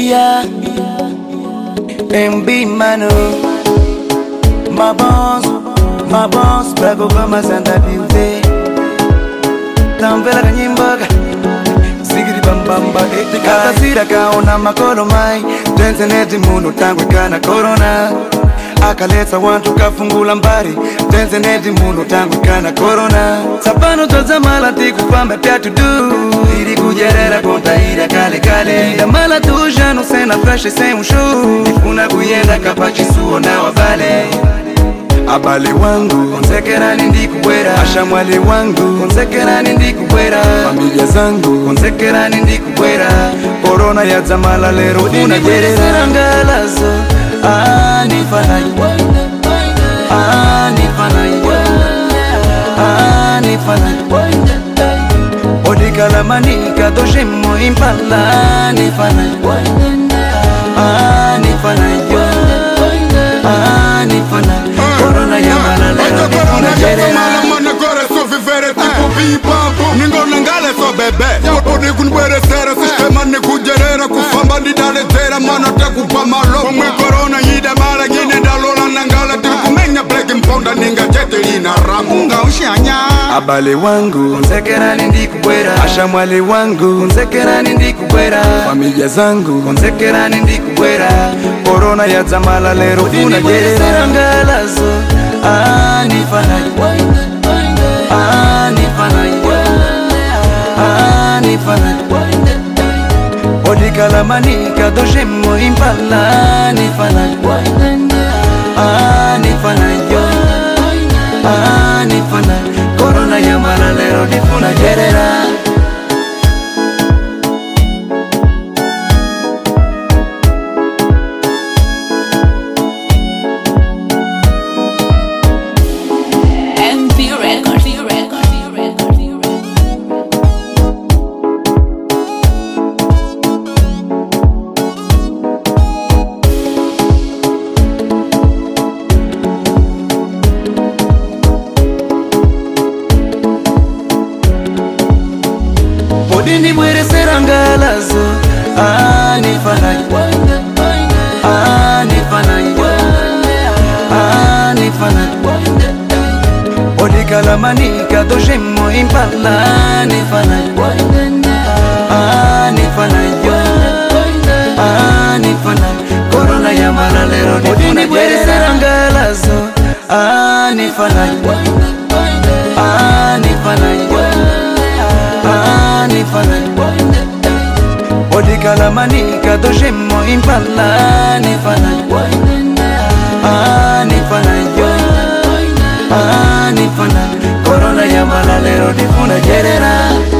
Yeah, yeah, MB Mano, my boss, my boss, Black Obama Santa Beauty. Tambela kanyimbaga sigiri bambamba etikakasira kaona makoro mai tenzeneti munhu tangwikana korona akaletsa wantu kafungula mbari tenzeneti munhu tangwikana korona malati kupamba pia tudu iri kujerera konta kontaira kale kale damala tush bassin na plage saint ujou ifuna kuyendaka pachisuo nawa bale abale wangu konzekerani ndikubwera ashamwali wangu konzekerani ndikubwera familia zangu konzekerani ndikubwera korona yadzamala lero inaeeangalazo anifanaifanaifanai kala manika tojemo impala ningonangalesobebeodikunbweresera sistema nikujerera kufamba nidaletera mana takupa malomwe korona nyida mala ngine ndalola nangala tikumenya black mponda ningajetelina ramunga ushanyaa abale wangu konzekerani ndi kubwera ashamwali wangu konzekerani ndi kubwera familia zangu konzekerani ndi kubwera korona ya dzamala lero unajerangalazo anifanai anifanai anifanai odikalamani kadoshemo impala anifanai general pindi mweresera ngalazo odikalamani kadojemo impala korona ya malalero odini mweresera ngalazo anifanaa ah, manica, la manica Dojemmo in palla Ne fana Ah, ne fana Ah, ne fana Corona ya l'ero Di funa gerera